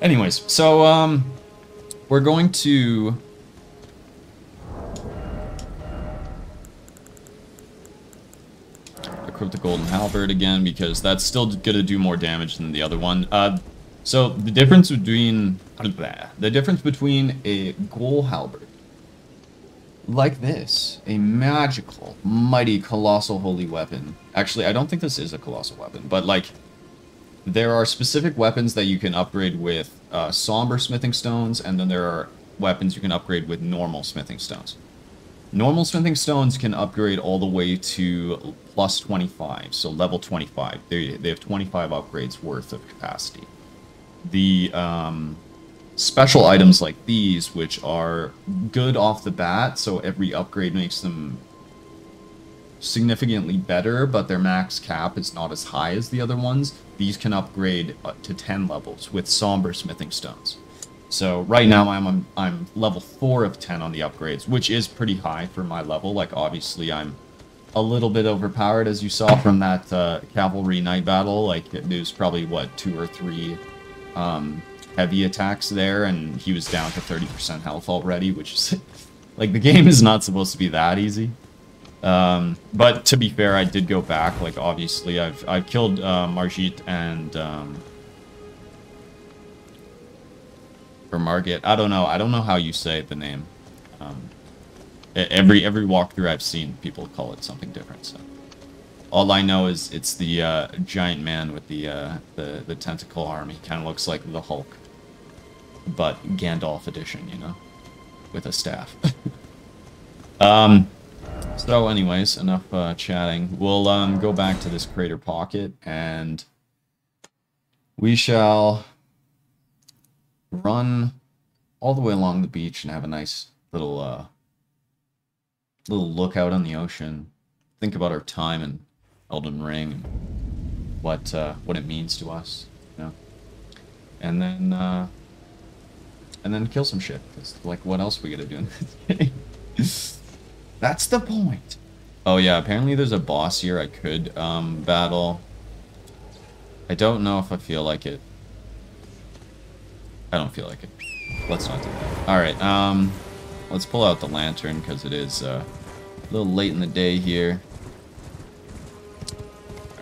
Anyways, so um, we're going to equip the golden halberd again because that's still gonna do more damage than the other one. Uh, so the difference between the difference between a gold halberd like this, a magical, mighty, colossal holy weapon. Actually, I don't think this is a colossal weapon, but like there are specific weapons that you can upgrade with uh, somber smithing stones, and then there are weapons you can upgrade with normal smithing stones. Normal smithing stones can upgrade all the way to plus 25, so level 25. They, they have 25 upgrades worth of capacity. The um, special items like these, which are good off the bat, so every upgrade makes them significantly better, but their max cap is not as high as the other ones. These can upgrade to 10 levels with somber smithing stones. So right now I'm I'm level 4 of 10 on the upgrades, which is pretty high for my level. Like obviously I'm a little bit overpowered as you saw from that uh, cavalry Knight battle. Like there's probably what two or three um, heavy attacks there, and he was down to 30% health already, which is like the game is not supposed to be that easy. Um, but to be fair, I did go back. Like obviously, I've I've killed uh, Margit and um, or Margit. I don't know. I don't know how you say the name. Um, every every walkthrough I've seen, people call it something different. So all I know is it's the uh, giant man with the uh, the the tentacle arm. He kind of looks like the Hulk but Gandalf edition, you know, with a staff. um, so anyways, enough uh, chatting. We'll um, go back to this crater pocket and we shall run all the way along the beach and have a nice little uh, little look out on the ocean. Think about our time in Elden Ring and what uh, what it means to us, you know. And then uh, and then kill some shit. like, what else we gotta do in this game? That's the point. Oh yeah, apparently there's a boss here I could um, battle. I don't know if I feel like it. I don't feel like it. Let's not do that. Alright, um, let's pull out the lantern because it is uh, a little late in the day here.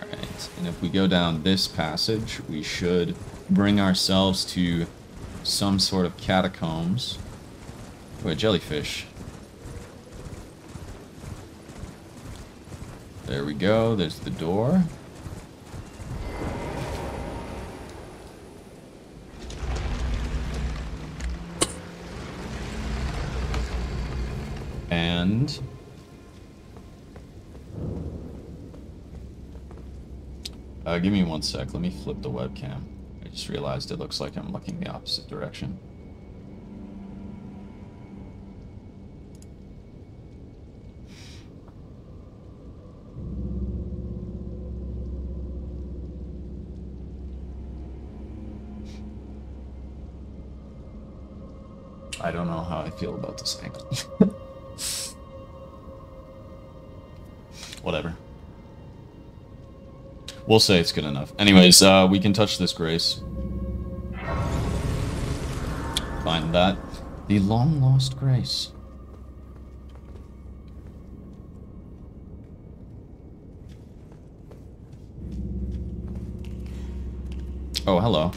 Alright, and if we go down this passage, we should bring ourselves to some sort of catacombs. A jellyfish. There we go. There's the door. And... Uh, give me one sec. Let me flip the webcam I just realized it looks like I'm looking the opposite direction. I don't know how I feel about this angle. Whatever. We'll say it's good enough. Anyways, uh, we can touch this grace. Find that. The long lost grace. Oh, hello.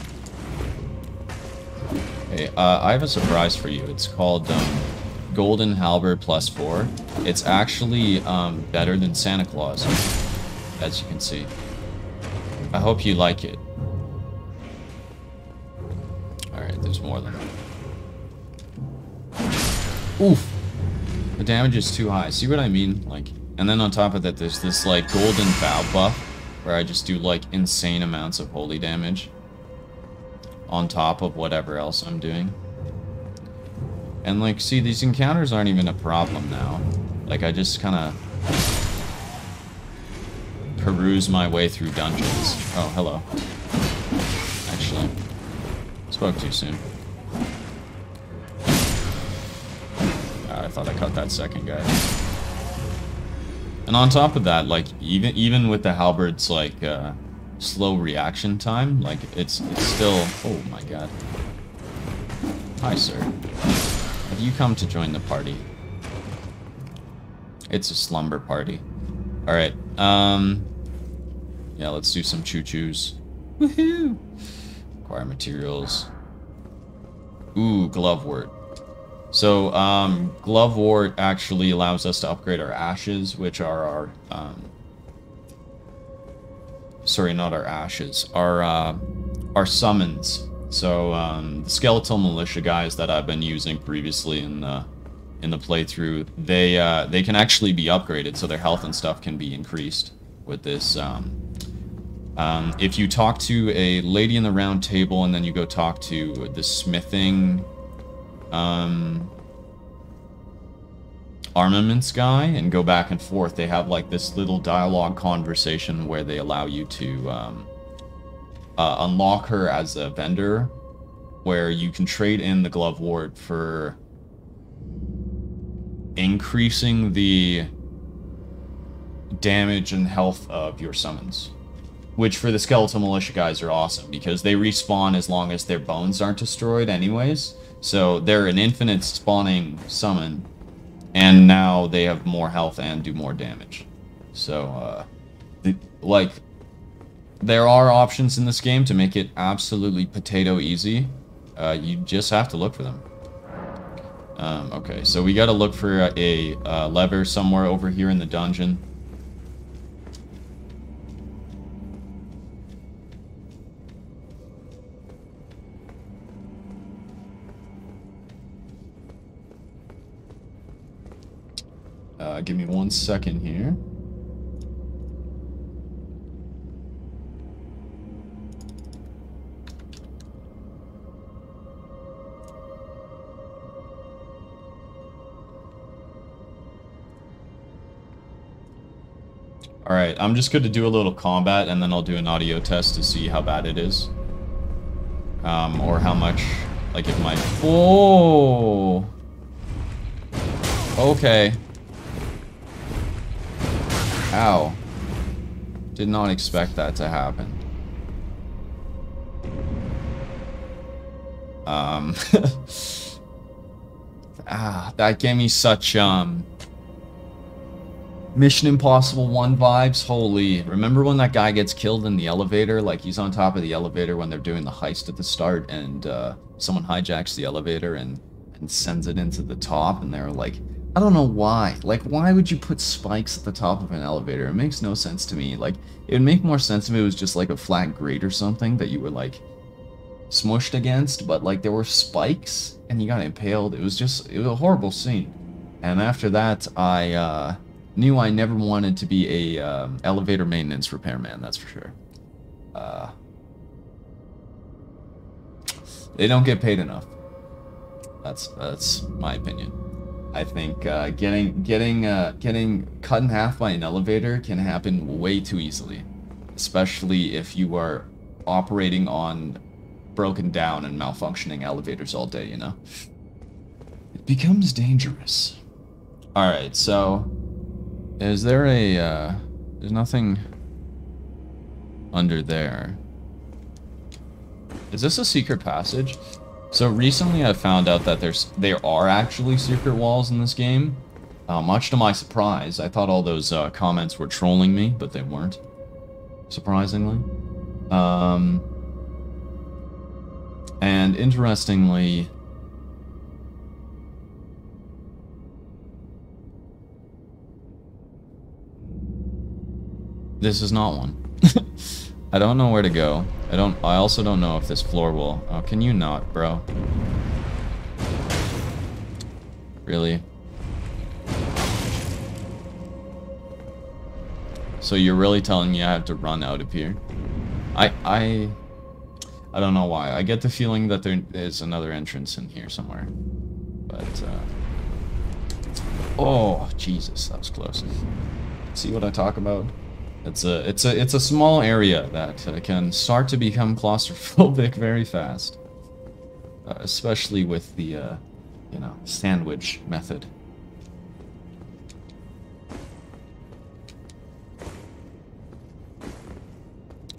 Uh, I have a surprise for you. It's called um, Golden Halberd Plus 4. It's actually um, better than Santa Claus, as you can see. I hope you like it. Alright, there's more than that. Oof! The damage is too high. See what I mean? Like, and then on top of that, there's this, like, Golden Vow buff, where I just do, like, insane amounts of holy damage. On top of whatever else I'm doing. And, like, see, these encounters aren't even a problem now. Like, I just kind of peruse my way through dungeons. Oh, hello. Actually, spoke too soon. Ah, I thought I caught that second guy. And on top of that, like even even with the halberd's like uh, slow reaction time, like it's it's still oh my god, Hi, sir. Have you come to join the party? It's a slumber party. Alright, um... Yeah, let's do some choo-choos. Woohoo! Acquire materials. Ooh, Glovewort. So, um, Glovewort actually allows us to upgrade our ashes, which are our, um... Sorry, not our ashes. Our, uh, our summons. So, um, the Skeletal Militia guys that I've been using previously in the, in the playthrough, they, uh, they can actually be upgraded, so their health and stuff can be increased with this, um, um, if you talk to a lady in the round table and then you go talk to the smithing um, armaments guy and go back and forth, they have like this little dialogue conversation where they allow you to um, uh, unlock her as a vendor where you can trade in the Glovewort for increasing the damage and health of your summons which for the skeletal militia guys are awesome because they respawn as long as their bones aren't destroyed anyways. So they're an infinite spawning summon, and now they have more health and do more damage. So, uh, the, like, there are options in this game to make it absolutely potato easy. Uh, you just have to look for them. Um, okay, so we gotta look for a, a, a lever somewhere over here in the dungeon. Uh, give me one second here. Alright, I'm just going to do a little combat and then I'll do an audio test to see how bad it is. Um, or how much, like if my... Oh! Okay. Ow. Did not expect that to happen. Um... ah, that gave me such, um... Mission Impossible 1 vibes. Holy. Remember when that guy gets killed in the elevator? Like, he's on top of the elevator when they're doing the heist at the start, and, uh, someone hijacks the elevator and, and sends it into the top, and they're like, I don't know why. Like, why would you put spikes at the top of an elevator? It makes no sense to me. Like, it would make more sense if it was just like a flat grate or something that you were like smushed against, but like there were spikes and you got impaled. It was just, it was a horrible scene. And after that, I uh, knew I never wanted to be a um, elevator maintenance repairman, that's for sure. Uh, they don't get paid enough. That's, that's my opinion. I think uh, getting getting uh, getting cut in half by an elevator can happen way too easily, especially if you are operating on broken down and malfunctioning elevators all day. You know, it becomes dangerous. All right, so is there a? Uh, there's nothing under there. Is this a secret passage? So recently I found out that there's there are actually secret walls in this game. Uh, much to my surprise, I thought all those uh, comments were trolling me, but they weren't. Surprisingly. Um, and interestingly, this is not one. I don't know where to go. I don't- I also don't know if this floor will- Oh, can you not, bro? Really? So you're really telling me I have to run out of here? I- I... I don't know why. I get the feeling that there is another entrance in here somewhere. But, uh... Oh, Jesus, that was close. See what I talk about? It's a it's a it's a small area that uh, can start to become claustrophobic very fast, uh, especially with the uh, you know sandwich method.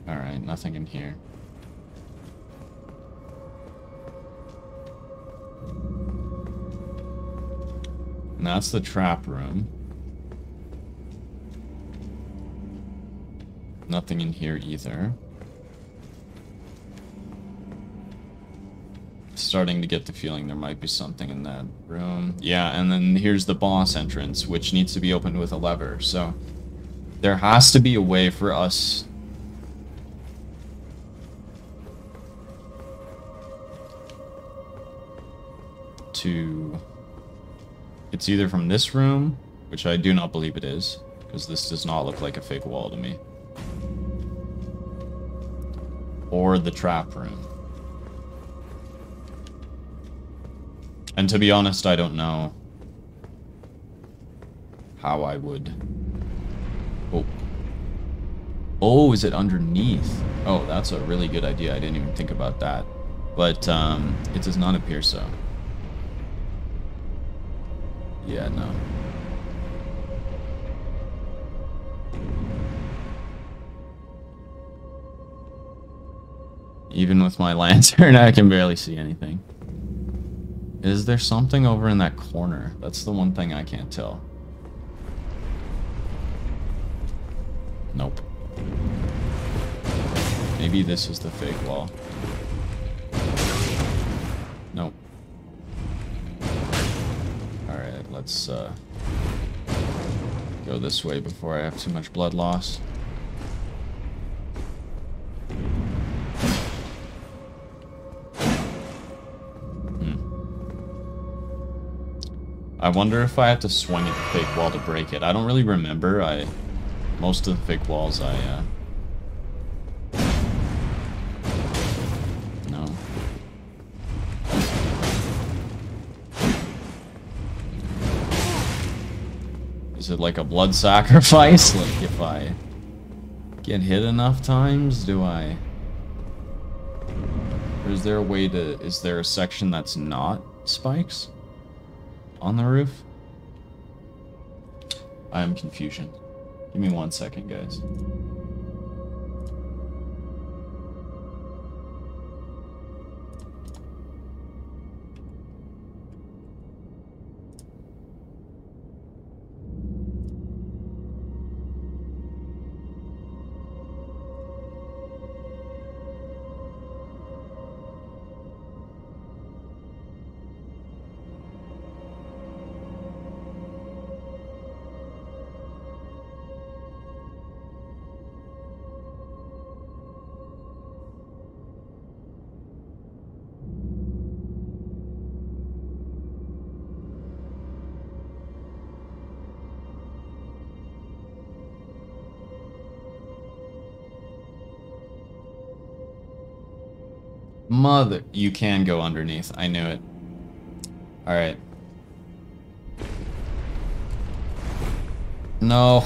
All right, nothing in here. And that's the trap room. Nothing in here either. Starting to get the feeling there might be something in that room. Yeah, and then here's the boss entrance, which needs to be opened with a lever. So there has to be a way for us to... It's either from this room, which I do not believe it is, because this does not look like a fake wall to me. Or the trap room. And to be honest, I don't know how I would... Oh. Oh, is it underneath? Oh, that's a really good idea. I didn't even think about that. But um, it does not appear so. Yeah, no. Even with my lantern, I can barely see anything. Is there something over in that corner? That's the one thing I can't tell. Nope. Maybe this is the fake wall. Nope. Alright, let's uh, go this way before I have too much blood loss. I wonder if I have to swing at the fake wall to break it. I don't really remember. I most of the fake walls I uh No. Is it like a blood sacrifice? Like if I get hit enough times, do I or is there a way to is there a section that's not spikes? On the roof? I am confusion. Give me one second, guys. Mother, you can go underneath. I knew it. Alright. No.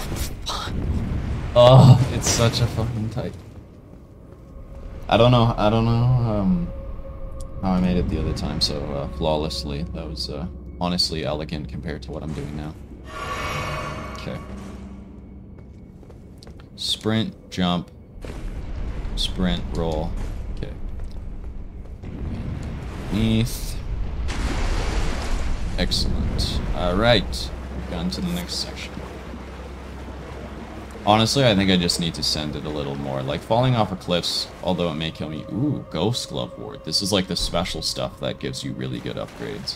oh, it's such a fucking tight. I don't know, I don't know um, how I made it the other time so uh, flawlessly. That was uh, honestly elegant compared to what I'm doing now. Okay. Sprint, jump, sprint, roll. Underneath. Excellent. Alright. We've gotten to the next section. Honestly, I think I just need to send it a little more. Like, falling off of cliffs, although it may kill me... Ooh, Ghost Glovewort. This is like the special stuff that gives you really good upgrades.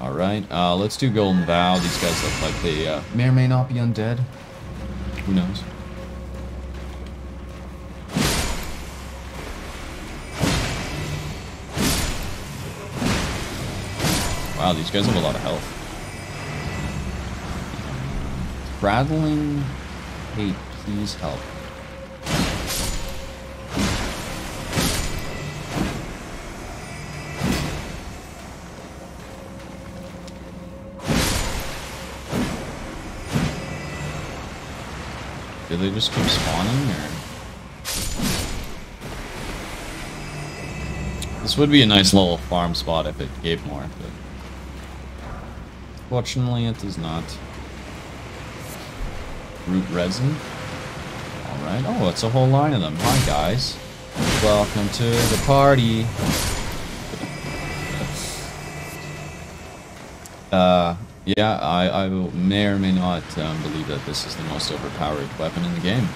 Alright, uh, let's do Golden Vow. These guys look like they uh, may or may not be undead. Who knows? Wow, these guys have a lot of health. Prattling. Hey, please help. Do they just keep spawning, or...? This would be a nice little farm spot if it gave more, but... Fortunately, it does not. Root resin. Alright. Oh, it's a whole line of them. Hi, guys. Welcome to the party. Uh, Yeah, I, I may or may not um, believe that this is the most overpowered weapon in the game.